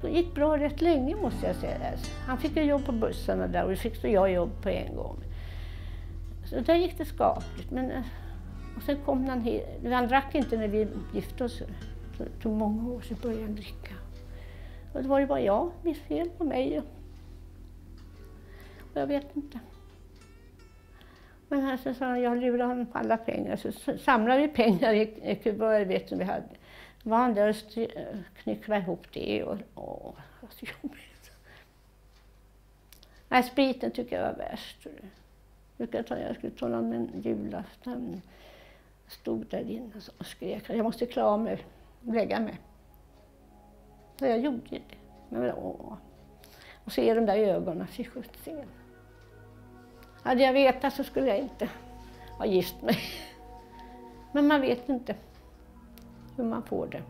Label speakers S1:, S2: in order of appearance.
S1: det gick bra rätt länge måste jag säga. Han fick ju jobb på bussarna där och fick jag jobb på en gång. Så där gick det skapligt. Men, eh, och sen kom han hit. Han drack inte när vi gifte oss. Så det tog många år så började han dricka. Och det var ju bara jag, mitt fel på mig. Och jag vet inte. Men så sa han, jag lurade honom på alla pengar. Så samlade vi pengar i, i kuvert, vet du, vi hade var han där och knycklade ihop det och, åh, vad så jobbigt. Nej, spriten tycker jag var värst. Jag, ta, jag skulle tala om en julafton. Jag stod där inne och skrek, jag måste klara av mig, lägga mig. Så jag gjorde det. Men, åh. Och se de där ögonen, fy sjuttsingen. Hade jag vetat så skulle jag inte ha gift mig. Men man vet inte hur man får det.